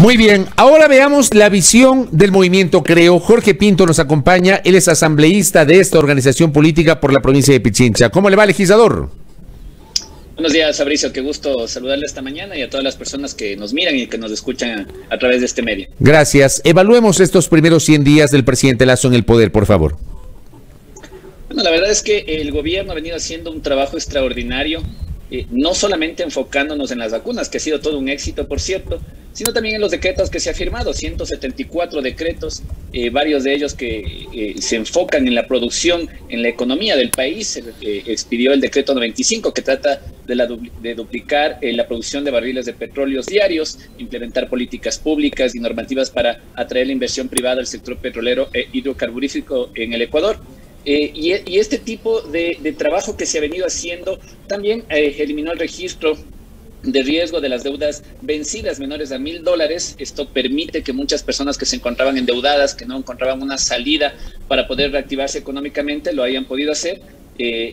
Muy bien, ahora veamos la visión del movimiento Creo. Jorge Pinto nos acompaña, él es asambleísta de esta organización política por la provincia de Pichincha. ¿Cómo le va, legislador? Buenos días, Fabricio. Qué gusto saludarle esta mañana y a todas las personas que nos miran y que nos escuchan a, través de este medio. Gracias. Evaluemos estos primeros 100 días del presidente Lazo en el poder, por favor. Bueno, la verdad es que el gobierno ha venido haciendo un trabajo extraordinario, eh, no solamente enfocándonos en las vacunas, que ha sido todo un éxito, por cierto, sino también en los decretos que se ha firmado, 174 decretos, eh, varios de ellos que eh, se enfocan en la producción, en la economía del país. Eh, expidió el decreto 95 que trata de, la, duplicar la producción de barriles de petróleos diarios, implementar políticas públicas y normativas para atraer la inversión privada al sector petrolero e hidrocarburífico en el Ecuador. y, este tipo de, trabajo que se ha venido haciendo también eliminó el registro de riesgo de las deudas vencidas menores a mil dólares. Esto permite que muchas personas que se encontraban endeudadas, que no encontraban una salida para poder reactivarse económicamente, lo hayan podido hacer.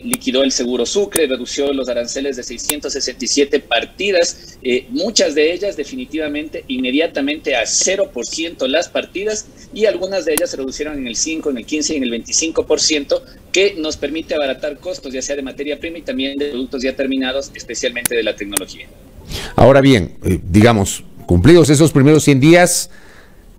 Liquidó el seguro Sucre, redució los aranceles de 667 partidas, eh, muchas de ellas definitivamente inmediatamente a 0% las partidas y algunas de ellas se reducieron en el 5, en el 15 y en el 25%, que nos permite abaratar costos, ya sea de materia prima y también de productos ya terminados, especialmente de la tecnología. Ahora bien, eh, digamos, cumplidos esos primeros 100 días,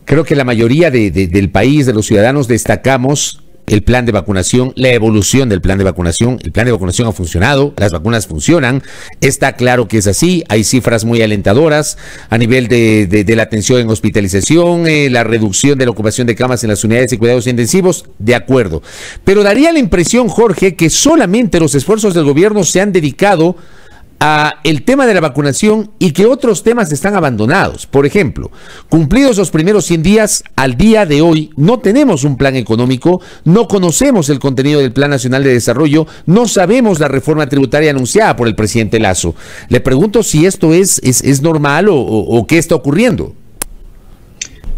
creo que la mayoría del país, de los ciudadanos, destacamos el plan de vacunación, la evolución del plan de vacunación. El plan de vacunación ha funcionado, las vacunas funcionan, está claro que es así, hay cifras muy alentadoras a nivel de, la atención en hospitalización, eh, la reducción de la ocupación de camas en las unidades de cuidados intensivos, de acuerdo. Pero daría la impresión, Jorge, que solamente los esfuerzos del gobierno se han dedicado el tema de la vacunación y que otros temas están abandonados. Por ejemplo, cumplidos los primeros 100 días, al día de hoy no tenemos un plan económico, no conocemos el contenido del Plan Nacional de Desarrollo, no sabemos la reforma tributaria anunciada por el presidente Lazo. Le pregunto si esto es, es, normal o, qué está ocurriendo.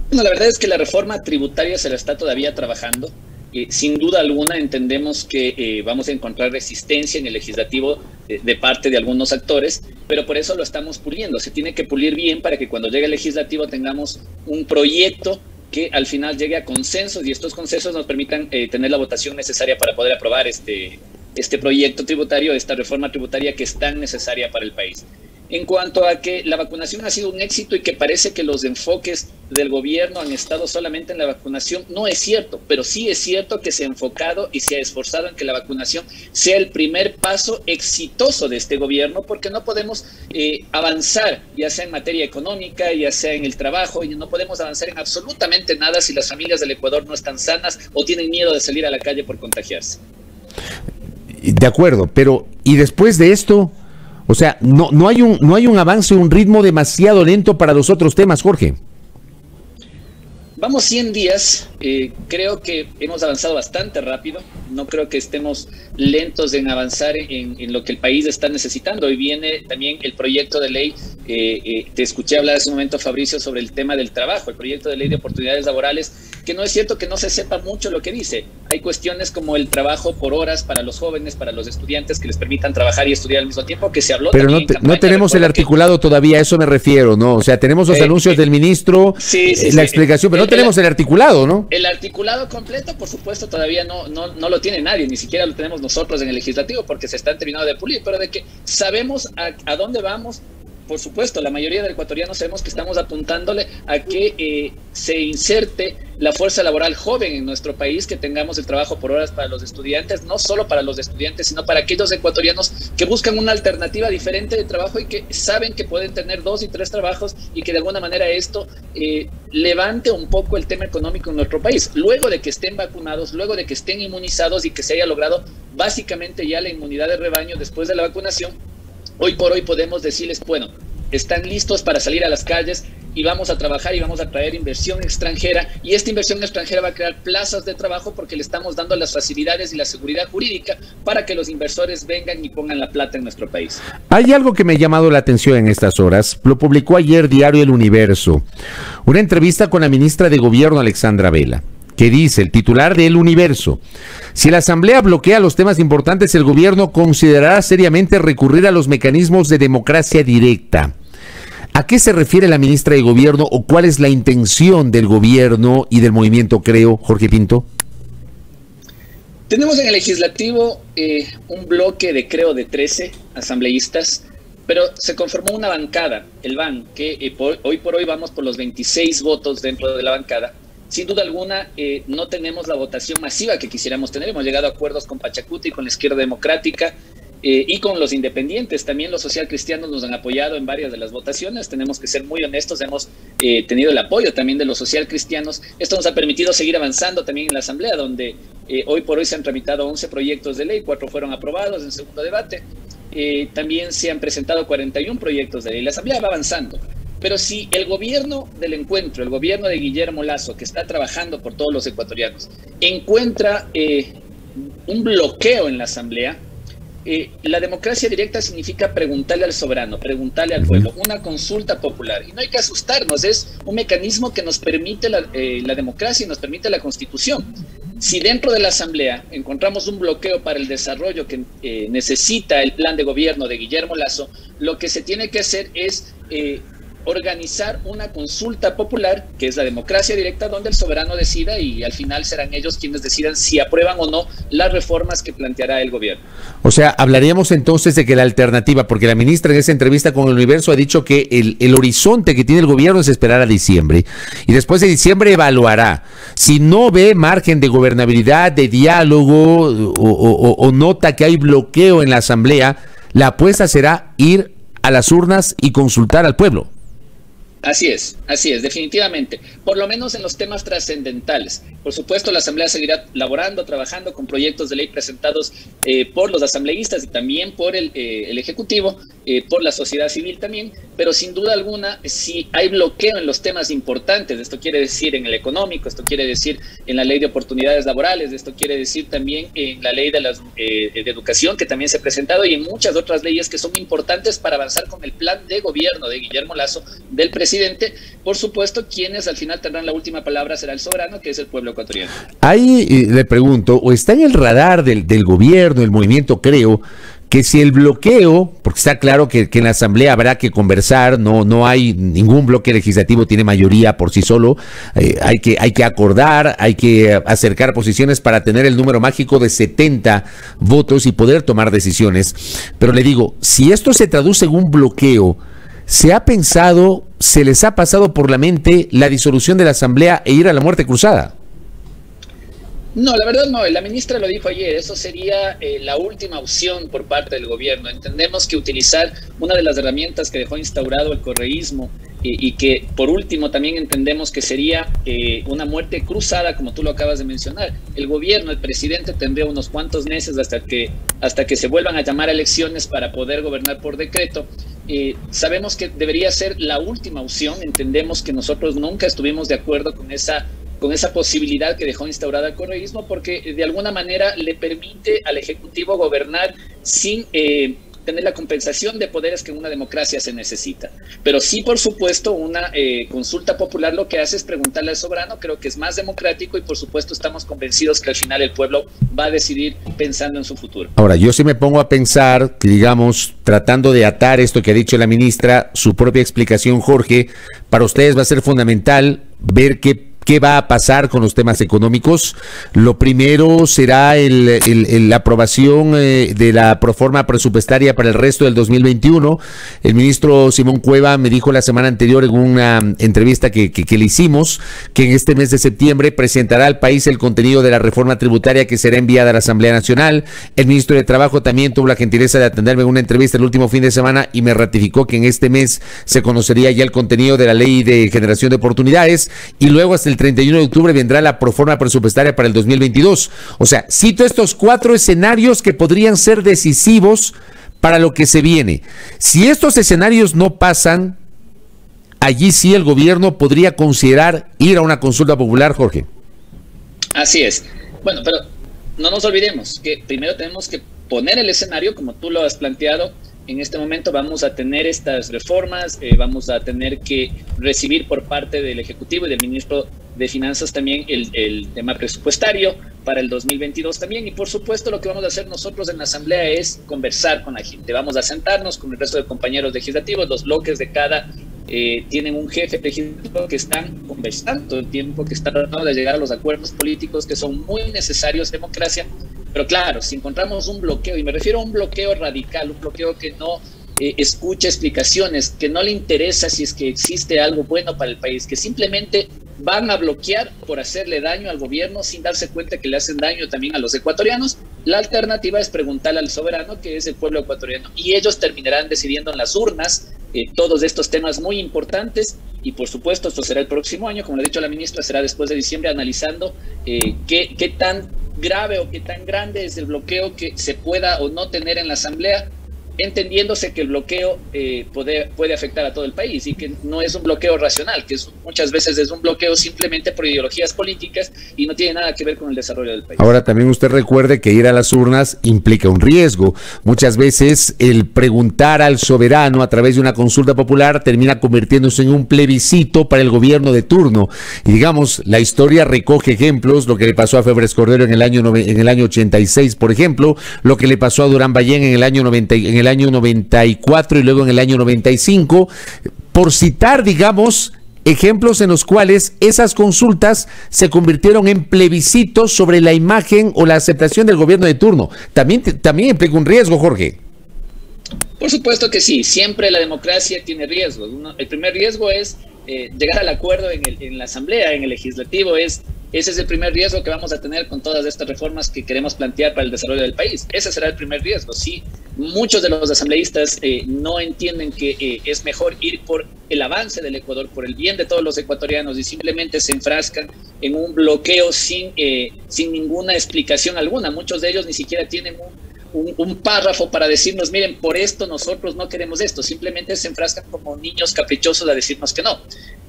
Bueno, la verdad es que la reforma tributaria se la está todavía trabajando. Eh, sin duda alguna entendemos que eh, vamos a encontrar resistencia en el legislativo eh, de parte de algunos actores, pero por eso lo estamos puliendo. Se tiene que pulir bien para que cuando llegue el legislativo tengamos un proyecto que al final llegue a consensos y estos consensos nos permitan tener la votación necesaria para poder aprobar este, este proyecto tributario, esta reforma tributaria que es tan necesaria para el país en cuanto a que la vacunación ha sido un éxito y que parece que los enfoques del gobierno han estado solamente en la vacunación, no es cierto, pero sí es cierto que se ha enfocado y se ha esforzado en que la vacunación sea el primer paso exitoso de este gobierno, porque no podemos eh, avanzar, ya sea en materia económica, ya sea en el trabajo, y no podemos avanzar en absolutamente nada si las familias del Ecuador no están sanas o tienen miedo de salir a la calle por contagiarse. De acuerdo, pero ¿y después de esto? O sea, no, no, hay un, no hay un avance, un ritmo demasiado lento para los otros temas, Jorge. Vamos 100 días, eh, creo que hemos avanzado bastante rápido, no creo que estemos lentos en avanzar en, lo que el país está necesitando. Hoy viene también el proyecto de ley, eh, eh, te escuché hablar hace un momento Fabricio sobre el tema del trabajo, el proyecto de ley de oportunidades laborales, que no es cierto que no se sepa mucho lo que dice. Hay cuestiones como el trabajo por horas para los jóvenes, para los estudiantes que les permitan trabajar y estudiar al mismo tiempo, que se habló. Pero no, no tenemos el articulado todavía, a eso me refiero, ¿no? O sea, tenemos los anuncios del ministro, la explicación, pero no tenemos el articulado, ¿no? El articulado completo, por supuesto, todavía no, no, no lo tiene nadie, ni siquiera lo tenemos nosotros en el legislativo porque se están terminando de pulir, pero de que sabemos a, a dónde vamos, por supuesto, la mayoría de ecuatorianos sabemos que estamos apuntándole a que eh, se inserte la fuerza laboral joven en nuestro país, que tengamos el trabajo por horas para los estudiantes, no solo para los estudiantes, sino para aquellos ecuatorianos que buscan una alternativa diferente de trabajo y que saben que pueden tener dos y tres trabajos y que de alguna manera esto eh, levante un poco el tema económico en nuestro país. Luego de que estén vacunados, luego de que estén inmunizados y que se haya logrado básicamente ya la inmunidad de rebaño después de la vacunación, hoy por hoy podemos decirles, bueno, están listos para salir a las calles y vamos a trabajar y vamos a traer inversión extranjera. Y esta inversión extranjera va a crear plazas de trabajo porque le estamos dando las facilidades y la seguridad jurídica para que los inversores vengan y pongan la plata en nuestro país. Hay algo que me ha llamado la atención en estas horas, lo publicó ayer Diario El Universo, una entrevista con la ministra de Gobierno Alexandra Vela que dice el titular de El Universo, si la Asamblea bloquea los temas importantes, el gobierno considerará seriamente recurrir a los mecanismos de democracia directa. ¿A qué se refiere la ministra de Gobierno o cuál es la intención del gobierno y del movimiento Creo, Jorge Pinto? Tenemos en el legislativo eh, un bloque de creo de 13 asambleístas, pero se conformó una bancada, el BAN, que eh, hoy por hoy vamos por los 26 votos dentro de la bancada. Sin duda alguna, eh, no tenemos la votación masiva que quisiéramos tener. Hemos llegado a acuerdos con Pachacuti, con la izquierda democrática, eh, y con los independientes. También los social cristianos nos han apoyado en varias de las votaciones. Tenemos que ser muy honestos, hemos eh, tenido el apoyo también de los social cristianos. Esto nos ha permitido seguir avanzando también en la Asamblea, donde eh, hoy por hoy se han tramitado 11 proyectos de ley, cuatro fueron aprobados en segundo debate. también se han presentado 41 proyectos de ley. La Asamblea va avanzando. Pero si el gobierno del encuentro, el gobierno de Guillermo Lazo, que está trabajando por todos los ecuatorianos, encuentra un bloqueo en la Asamblea, eh, la democracia directa significa preguntarle al soberano, preguntarle al pueblo, una consulta popular. Y no hay que asustarnos, es un mecanismo que nos permite la, eh, democracia y nos permite la constitución. Si dentro de la Asamblea encontramos un bloqueo para el desarrollo que eh, necesita el plan de gobierno de Guillermo Lazo, lo que se tiene que hacer es organizar una consulta popular, que es la democracia directa, donde el soberano decida y al final serán ellos quienes decidan si aprueban o no las reformas que planteará el gobierno. O sea, hablaríamos entonces de que la alternativa, porque la ministra en esa entrevista con el Universo ha dicho que el, el horizonte que tiene el gobierno es esperar a diciembre y después de diciembre evaluará. Si no ve margen de gobernabilidad, de diálogo o nota que hay bloqueo en la Asamblea, la apuesta será ir a las urnas y consultar al pueblo. Así es, así es, definitivamente. Por lo menos en los temas trascendentales. Por supuesto, la Asamblea seguirá laborando, trabajando con proyectos de ley presentados eh, por los asambleístas y también por el, eh, Ejecutivo, eh, por la sociedad civil también, pero sin duda alguna, si hay bloqueo en los temas importantes, esto quiere decir en el económico, esto quiere decir en la ley de oportunidades laborales, esto quiere decir también en la ley de, las, de educación que también se ha presentado y en muchas otras leyes que son importantes para avanzar con el plan de gobierno de Guillermo Lazo del presidente presidente, por supuesto, quienes al final tendrán la última palabra será el soberano, que es el pueblo ecuatoriano. Ahí eh, le pregunto, o está en el radar del, del gobierno, el movimiento, creo, que si el bloqueo, porque está claro que, en la Asamblea habrá que conversar, no, no hay ningún bloque legislativo tiene mayoría por sí solo, eh, hay, que, hay que acordar, hay que acercar posiciones para tener el número mágico de 70 votos y poder tomar decisiones. Pero le digo, si esto se traduce en un bloqueo, ¿Se ha pensado, se les ha pasado por la mente la disolución de la Asamblea e ir a la muerte cruzada? No, la verdad no. La ministra lo dijo ayer. Eso sería eh, la última opción por parte del gobierno. Entendemos que utilizar una de las herramientas que dejó instaurado el correísmo y, que por último también entendemos que sería eh, una muerte cruzada, como tú lo acabas de mencionar. El gobierno, el presidente tendría unos cuantos meses hasta que, hasta que se vuelvan a llamar a elecciones para poder gobernar por decreto. Eh, sabemos que debería ser la última opción. Entendemos que nosotros nunca estuvimos de acuerdo con esa con esa posibilidad que dejó instaurada el correísmo, porque de alguna manera le permite al Ejecutivo gobernar sin eh, tener la compensación de poderes que en una democracia se necesita. Pero sí, por supuesto, una eh, consulta popular lo que hace es preguntarle al soberano, creo que es más democrático y por supuesto estamos convencidos que al final el pueblo va a decidir pensando en su futuro. Ahora, yo sí me pongo a pensar, digamos, tratando de atar esto que ha dicho la ministra, su propia explicación, Jorge, para ustedes va a ser fundamental ver qué ¿Qué va a pasar con los temas económicos? Lo primero será la aprobación eh, de la proforma presupuestaria para el resto del 2021. El ministro Simón Cueva me dijo la semana anterior en una entrevista que, le hicimos que en este mes de septiembre presentará al país el contenido de la reforma tributaria que será enviada a la Asamblea Nacional. El ministro de Trabajo también tuvo la gentileza de atenderme en una entrevista el último fin de semana y me ratificó que en este mes se conocería ya el contenido de la ley de generación de oportunidades y luego hasta el 31 de octubre vendrá la proforma presupuestaria para el 2022. O sea, cito estos cuatro escenarios que podrían ser decisivos para lo que se viene. Si estos escenarios no pasan, allí sí el gobierno podría considerar ir a una consulta popular, Jorge. Así es. Bueno, pero no nos olvidemos que primero tenemos que poner el escenario como tú lo has planteado en este momento vamos a tener estas reformas, eh, vamos a tener que recibir por parte del Ejecutivo y del Ministro de Finanzas también el, el, tema presupuestario para el 2022 también. Y por supuesto lo que vamos a hacer nosotros en la Asamblea es conversar con la gente. Vamos a sentarnos con el resto de compañeros legislativos, los bloques de cada eh, tienen un jefe legislativo que están conversando el tiempo, que están tratando de llegar a los acuerdos políticos que son muy necesarios en democracia. Pero claro, si encontramos un bloqueo, y me refiero a un bloqueo radical, un bloqueo que no eh, escucha explicaciones, que no le interesa si es que existe algo bueno para el país, que simplemente van a bloquear por hacerle daño al gobierno sin darse cuenta que le hacen daño también a los ecuatorianos. La alternativa es preguntarle al soberano, que es el pueblo ecuatoriano, y ellos terminarán decidiendo en las urnas eh, todos estos temas muy importantes. Y por supuesto, esto será el próximo año, como le ha dicho la ministra, será después de diciembre analizando eh, qué, qué tan grave o qué tan grande es el bloqueo que se pueda o no tener en la Asamblea entendiéndose que el bloqueo eh, puede, puede afectar a todo el país y que no es un bloqueo racional, que muchas veces es un bloqueo simplemente por ideologías políticas y no tiene nada que ver con el desarrollo del país. Ahora también usted recuerde que ir a las urnas implica un riesgo. Muchas veces el preguntar al soberano a través de una consulta popular termina convirtiéndose en un plebiscito para el gobierno de turno. Y digamos, la historia recoge ejemplos, lo que le pasó a Febres Cordero en el año, en el año 86, por ejemplo, lo que le pasó a Durán Ballén en el año 90, en el año 94 y luego en el año 95, por citar, digamos, ejemplos en los cuales esas consultas se convirtieron en plebiscitos sobre la imagen o la aceptación del gobierno de turno. También, también implica un riesgo, Jorge. Por supuesto que sí, siempre la democracia tiene riesgos. el primer riesgo es eh, llegar al acuerdo en, la Asamblea, en el Legislativo, es ese es el primer riesgo que vamos a tener con todas estas reformas que queremos plantear para el desarrollo del país. Ese será el primer riesgo. Si muchos de los asambleístas eh, no entienden que eh, es mejor ir por el avance del Ecuador, por el bien de todos los ecuatorianos y simplemente se enfrascan en un bloqueo sin, eh, sin ninguna explicación alguna. Muchos de ellos ni siquiera tienen un, un, párrafo para decirnos, miren, por esto nosotros no queremos esto, simplemente se enfrascan como niños caprichosos a decirnos que no.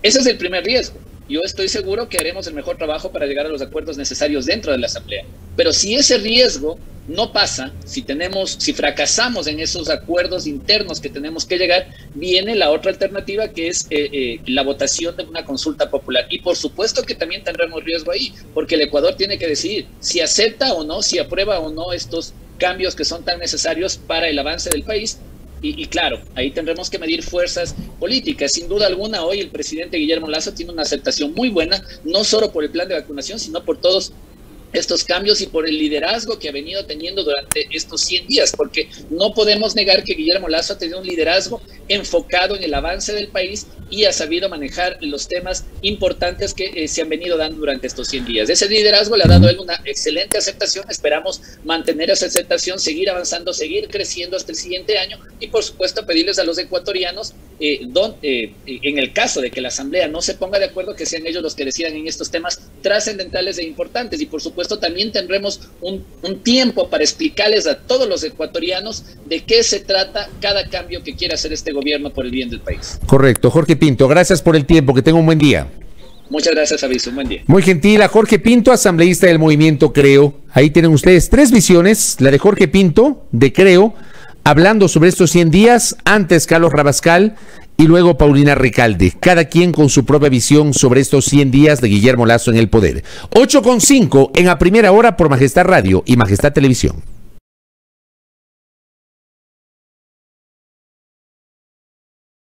Ese es el primer riesgo yo estoy seguro que haremos el mejor trabajo para llegar a los acuerdos necesarios dentro de la Asamblea. Pero si ese riesgo no pasa, si tenemos, si fracasamos en esos acuerdos internos que tenemos que llegar, viene la otra alternativa que es eh, eh, la votación de una consulta popular. Y por supuesto que también tendremos riesgo ahí, porque el Ecuador tiene que decidir si acepta o no, si aprueba o no estos cambios que son tan necesarios para el avance del país y, claro, ahí tendremos que medir fuerzas políticas. Sin duda alguna, hoy el presidente Guillermo Lazo tiene una aceptación muy buena, no solo por el plan de vacunación, sino por todos estos cambios y por el liderazgo que ha venido teniendo durante estos 100 días, porque no podemos negar que Guillermo Lazo ha tenido un liderazgo enfocado en el avance del país y ha sabido manejar los temas importantes que eh, se han venido dando durante estos 100 días. Ese liderazgo le ha dado a él una excelente aceptación, esperamos mantener esa aceptación, seguir avanzando, seguir creciendo hasta el siguiente año y por supuesto pedirles a los ecuatorianos, eh, don, eh, en el caso de que la Asamblea no se ponga de acuerdo, que sean ellos los que decidan en estos temas trascendentales e importantes y por supuesto también tendremos un, un tiempo para explicarles a todos los ecuatorianos de qué se trata cada cambio que quiere hacer este gobierno por el bien del país. Correcto, Jorge Pinto, gracias por el tiempo, que tenga un buen día. Muchas gracias, Aviso. Un buen día. Muy gentil a Jorge Pinto, asambleísta del movimiento Creo. Ahí tienen ustedes tres visiones. La de Jorge Pinto, de Creo, hablando sobre estos 100 días. Antes Carlos Rabascal y luego Paulina Recalde. Cada quien con su propia visión sobre estos 100 días de Guillermo Lazo en el poder. 8 con 5 en la primera hora por Majestad Radio y Majestad Televisión.